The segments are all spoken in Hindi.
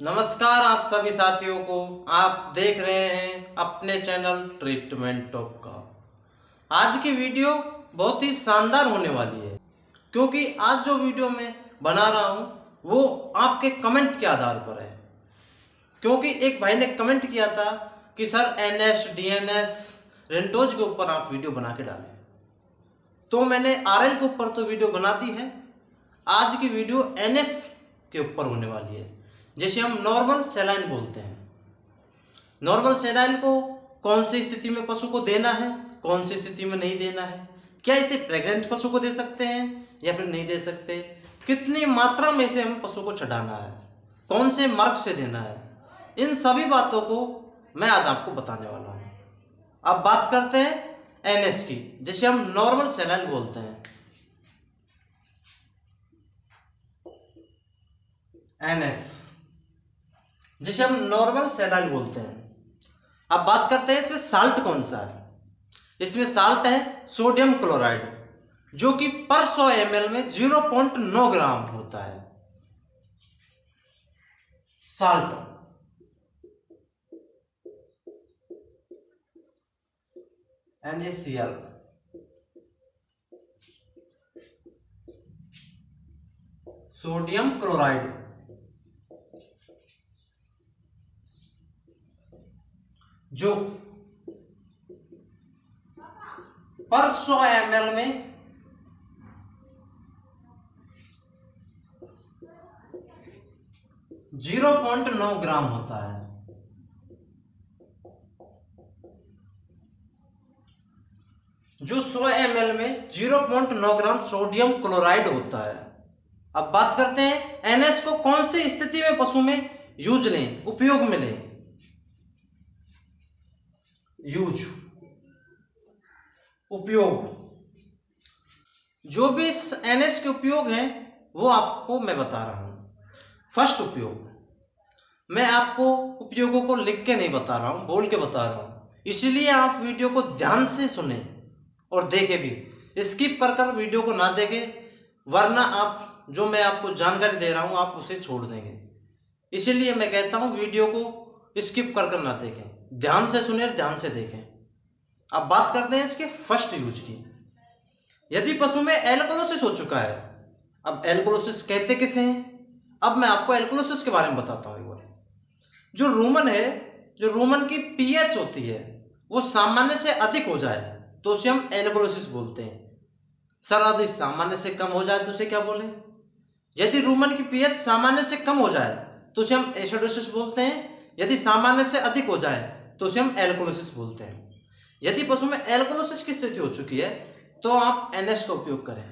नमस्कार आप सभी साथियों को। आप देख रहे हैं अपने चैनल ट्रीटमेंट टॉप का। आज की वीडियो बहुत ही शानदार होने वाली है, क्योंकि आज जो वीडियो मैं बना रहा हूँ, वो आपके कमेंट के आधार पर है। क्योंकि एक भाई ने कमेंट किया था कि, sir N S D N S रेंटोज के ऊपर आप वीडियो बना के डालें। तो मैंने आर एल के ऊपर तो वीडियो बना दी है। आज की वीडियो एन एस के ऊपर होने वाली है जैसे हम नॉर्मल सेलाइन बोलते हैं। नॉर्मल सेलाइन को कौन सी स्थिति में पशु को देना है, कौन सी स्थिति में नहीं देना है? क्या इसे प्रेग्नेंट पशु को दे सकते हैं या फिर नहीं दे सकते? कितनी मात्रा में इसे हम पशु को चढ़ाना है? कौन से मार्ग से देना है? इन सभी बातों को मैं आज आपको बताने वाला हूँ। अब बात करते हैं एनएस की। जिसे हम नॉर्मल सेलाइन बोलते हैं। एनएस जिसे हम नॉर्मल सेलाइन बोलते हैं। अब बात करते हैं इसमें साल्ट कौन सा है? इसमें साल्ट है सोडियम क्लोराइड, जो कि पर 100 एम में 0.9 ग्राम होता है। साल्ट। NaCl sodium chloride. जो पर 100 एम में ज़ीरो पॉइंट नौ ग्राम होता है। जो 100 एम में 0.9 ग्राम सोडियम क्लोराइड होता है। अब बात करते हैं, एनएस को कौन सी स्थिति में पशु में यूज़ लें, उपयोग में लें? यूज़, उपयोग। जो भी इस एनएस के उपयोग हैं, वो आपको मैं बता रहा हूँ। फ़र्स्ट उपयोग, मैं आपको उपयोगों को लिख के नहीं बता रहा हूँ, बोल के बता रहा हूँ। इसीलिए आप वीडियो को ध्यान से सुने और देखें भी। स्किप कर कर वीडियो को ना देखें, वरना आप, जो मैं आपको जानकारी दे रहा हूँ, आप उसे छोड़ देंगे। इसीलिए मैं कहता हूँ, वीडियो को स्किप कर कर ना देखें। ध्यान से सुने और ध्यान से देखें। अब बात करते हैं इसके फ़र्स्ट यूज़ की। यदि पशु में एल्कोलोसिस हो चुका है, अब एल्कोलोसिस कहते किसे हैं? अब मैं आपको एल्कोलोसिस के बारे में बताता हूँ एक बार। जो रूमन है, जो रूमन की पीएच होती है, वो सामान्य से अधिक हो जाए तो उसे हम एल्कोलोसिस बोलते हैं। सर यदि सामान्य से कम हो जाए तो उसे क्या बोले? यदि रूमन की पीएच सामान्य से कम हो जाए तो उसे हम एसिडोसिस बोलते हैं। यदि सामान्य से अधिक हो जाए तो उसे हम एल्कोलोसिस बोलते हैं। यदि पशु में एल्कोलोसिस की स्थिति हो चुकी है तो आप एनएस का उपयोग करें।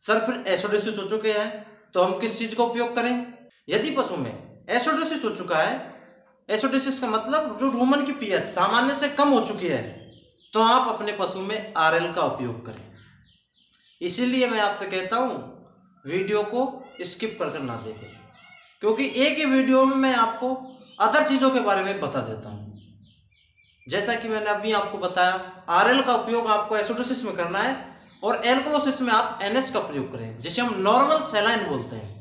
सर, फिर एसोडोसिस हो चुके हैं तो हम किस चीज़ का उपयोग करें? यदि पशु में एसोडोसिस हो चुका है, एसोडोसिस का मतलब जो रूमन की पीएच सामान्य से कम हो चुकी है तो आप अपने पशु में आरएल का उपयोग करें। इसीलिए मैं आपसे कहता हूँ, वीडियो को स्किप कर कर ना देखें, क्योंकि एक ही वीडियो में मैं आपको अदर चीज़ों के बारे में बता देता हूँ। जैसा कि मैंने अभी आपको बताया आरएल का उपयोग आपको एसोडोसिस में करना है और एल्कोलोसिस में आप एनएस का प्रयोग करें, जिसे हम नॉर्मल सेलाइन बोलते हैं।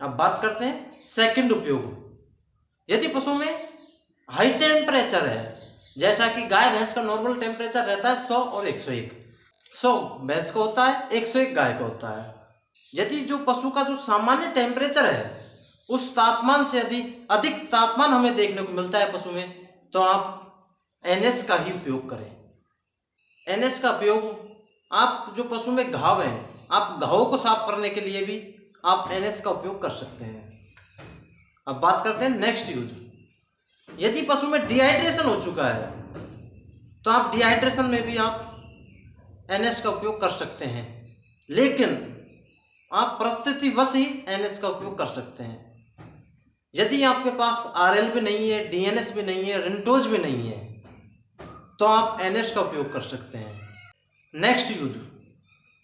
अब बात करते हैं सेकंड उपयोग। यदि पशु में हाई टेम्परेचर है, जैसा कि गाय भैंस का नॉर्मल टेम्परेचर रहता है 100 और 101 100 भैंस का होता है 101 गाय का होता है। यदि जो पशु का जो सामान्य टेम्परेचर है उस तापमान से यदि अधिक तापमान हमें देखने को मिलता है पशु में तो आप एनएस का ही उपयोग करें। एनएस का उपयोग, आप जो पशु में घाव है, आप घावों को साफ़ करने के लिए भी आप एनएस का उपयोग कर सकते हैं। अब बात करते हैं नेक्स्ट यूज़। यदि पशु में डिहाइड्रेशन हो चुका है तो आप डिहाइड्रेशन में भी आप एनएस का उपयोग कर सकते हैं। लेकिन आप परिस्थिति वश ही एनएस का उपयोग कर सकते हैं। यदि आपके पास आरएल भी नहीं है डीएनएस भी नहीं है रिंटोज भी नहीं है तो आप एनएस का उपयोग कर सकते हैं। नेक्स्ट यूज़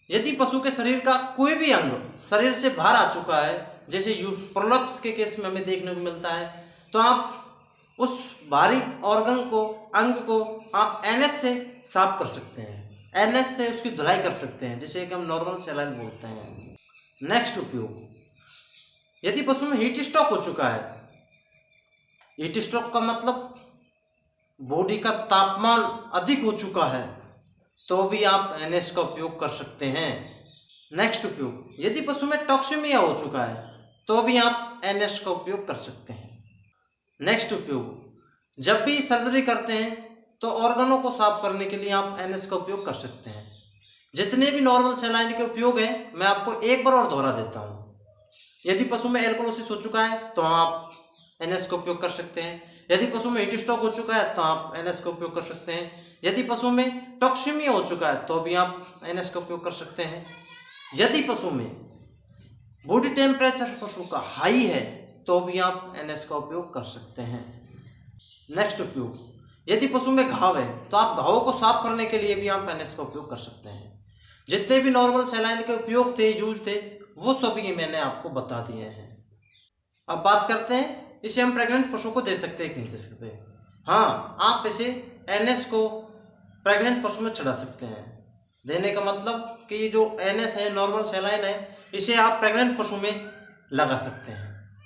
यदि पशु के शरीर का कोई भी अंग शरीर से बाहर आ चुका है, जैसे प्रोलप्स के केस में हमें देखने को मिलता है तो आप उस भारी ऑर्गन को, अंग को आप एनएस से साफ़ कर सकते हैं। एनएस से उसकी धुलाई कर सकते हैं, जैसे कि हम नॉर्मल सेलाइन बोलते हैं। नेक्स्ट उपयोग. यदि पशु में हीट स्ट्रोक हो चुका है हीट स्ट्रोक का मतलब बॉडी का तापमान अधिक हो चुका है तो भी आप एनएस का उपयोग कर सकते हैं। नेक्स्ट उपयोग, यदि पशु में टॉक्सीमिया हो चुका है तो भी आप एनएस का उपयोग कर सकते हैं। नेक्स्ट उपयोग, जब भी सर्जरी करते हैं तो ऑर्गनों को साफ़ करने के लिए आप एनएस का उपयोग कर सकते हैं। जितने भी नॉर्मल सेलाइन के उपयोग हैं, मैं आपको एक बार और दोहरा देता हूँ। यदि पशु में एल्कोलोसिस हो चुका है तो आप एनएस का उपयोग कर सकते हैं। यदि पशु में हीट स्ट्रोक हो चुका है तो आप एनएस का उपयोग कर सकते हैं। यदि पशु में टॉक्सीमिया हो चुका है तो भी आप एनएस का उपयोग कर सकते हैं। यदि पशु में बॉडी टेम्परेचर पशु का हाई है तो भी आप एनएस का उपयोग कर सकते हैं। नेक्स्ट उपयोग, यदि पशु में घाव है तो आप घावों को साफ़ करने के लिए भी आप एनएस का उपयोग कर सकते हैं। जितने भी नॉर्मल सैलाइन के उपयोग थे, यूज़ थे वो सभी मैंने आपको बता दिए हैं। अब बात करते हैं, इसे हम प्रेग्नेंट पशु को दे सकते हैं कि नहीं दे सकते हाँ? आप इसे एनएस को प्रेग्नेंट पशु में चढ़ा सकते हैं। देने का मतलब कि ये जो एनएस है नॉर्मल सेलाइन है, इसे आप प्रेग्नेंट पशु में लगा सकते हैं।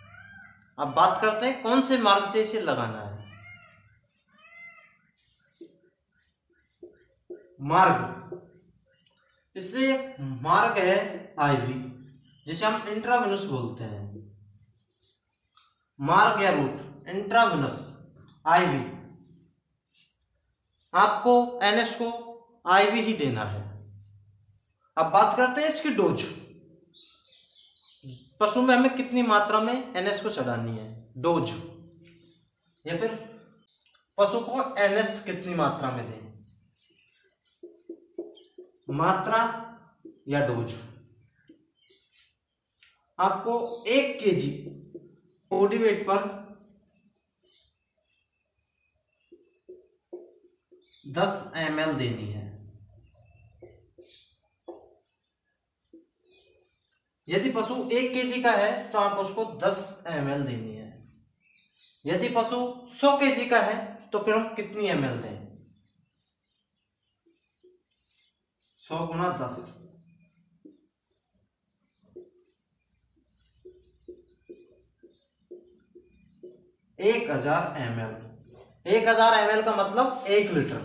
अब बात करते हैं, कौन से मार्ग से इसे लगाना है? मार्ग। इससे मार्ग है आईवी जिसे हम इंट्राविनस बोलते हैं। मार्ग या रूट इंट्राविनस आईवी आपको एनएस को आईवी ही देना है। अब बात करते हैं इसकी डोज। पशु में हमें कितनी मात्रा में एनएस को चढ़ानी है? डोज। या फिर पशु को एनएस कितनी मात्रा में दें? मात्रा या डोज। आपको एक केजी बॉडी वेट पर दस एम एल देनी है। यदि पशु एक केजी का है तो आप उसको दस एम एल देनी है। यदि पशु सौ केजी का है तो फिर हम कितनी एम एल दें? सौ गुना दस। एक हज़ार एम एल एक हज़ार एम एल का मतलब एक लीटर.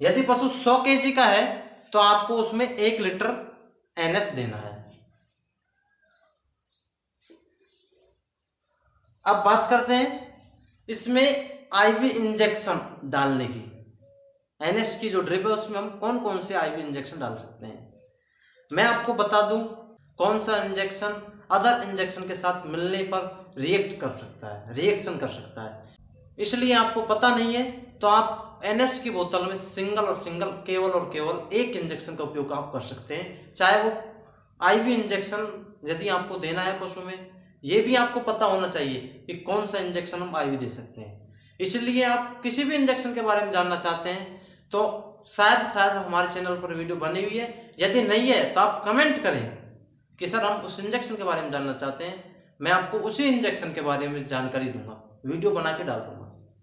यदि पशु सौ के जी का है तो आपको उसमें एक लीटर एनएस देना है. अब बात करते हैं इसमें आईवी इंजेक्शन डालने की. एनएस की जो ड्रिप है, उसमें हम कौन कौन से आईवी इंजेक्शन डाल सकते हैं? मैं आपको बता दूँ, कौन सा इंजेक्शन अदर इंजेक्शन के साथ मिलने पर रिएक्ट कर सकता है रिएक्शन कर सकता है। इसलिए आपको पता नहीं है तो आप एनएस की बोतल में सिंगल और सिंगल केवल और केवल एक इंजेक्शन का उपयोग आप कर सकते हैं। चाहे वो आईवी इंजेक्शन यदि आपको देना है पशु में, ये भी आपको पता होना चाहिए कि कौन सा इंजेक्शन हम आईवी दे सकते हैं। इसलिए आप किसी भी इंजेक्शन के बारे में जानना चाहते हैं तो शायद शायद हमारे चैनल पर वीडियो बनी हुई है। यदि नहीं है तो आप कमेंट करें। कि सर हम उस इंजेक्शन के बारे में जानना चाहते हैं। मैं आपको उसी इंजेक्शन के बारे में जानकारी दूँगा। वीडियो बना के डाल दूँगा।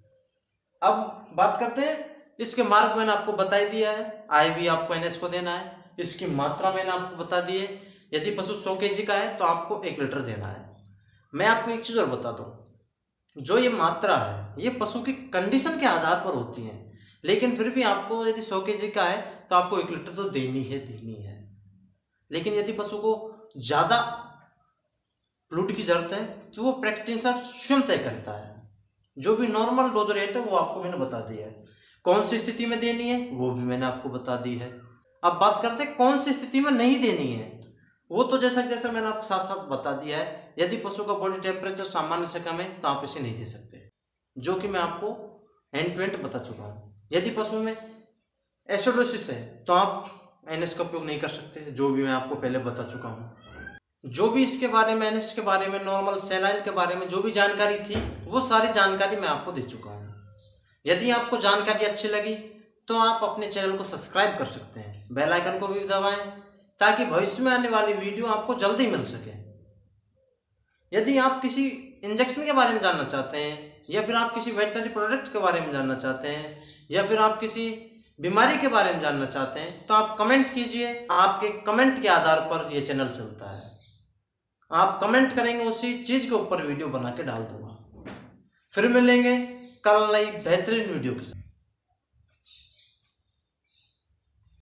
अब बात करते हैं। इसके मार्ग मैंने आपको बता दिया है। आई भी आपको एनएस को देना है। इसकी मात्रा मैंने आपको बता दी है। यदि पशु सौ के का है तो आपको एक लीटर देना है। मैं आपको एक चीज़ और बता दूँ। जो ये मात्रा है, ये पशु की कंडीशन के आधार पर होती है। लेकिन फिर भी आपको यदि सौ के का है तो आपको एक लीटर तो देनी है देनी है। लेकिन यदि पशु को ज़्यादा फ्लूड की ज़रूरत है तो वो प्रैक्टिसर स्वयं तय करता है। जो भी नॉर्मल डोज रेट है, वो आपको मैंने बता दिया है। कौन सी स्थिति में देनी है, वो भी मैंने आपको बता दी है। अब बात करते हैं, कौन सी स्थिति में नहीं देनी है? वो तो जैसा जैसा मैंने आपको साथ साथ बता दिया है, यदि पशु का बॉडी टेम्परेचर सामान्य से कम है तो आप इसे नहीं दे सकते। जो कि मैं आपको एंड टू एंड बता चुका हूँ। यदि पशु में एसिडोसिस है तो आप एनएस का उपयोग नहीं कर सकते, जो भी मैं आपको पहले बता चुका हूँ। जो भी इसके बारे में एनएस के बारे में नॉर्मल सेलाइन के बारे में जो भी जानकारी थी, वो सारी जानकारी मैं आपको दे चुका हूँ। यदि आपको जानकारी अच्छी लगी तो आप अपने चैनल को सब्सक्राइब कर सकते हैं। बेल आइकन को भी दबाएँ, ताकि भविष्य में आने वाली वीडियो आपको जल्दी मिल सके। यदि आप किसी इंजेक्शन के बारे में जानना चाहते हैं, या फिर आप किसी वेटनरी प्रोडक्ट के बारे में जानना चाहते हैं, या फिर आप किसी बीमारी के बारे में जानना चाहते हैं तो आप कमेंट कीजिए। आपके कमेंट के आधार पर यह चैनल चलता है। आप कमेंट करेंगे, उसी चीज़ के ऊपर वीडियो बना के डाल दूँगा। फिर मिलेंगे कल नई बेहतरीन वीडियो के साथ।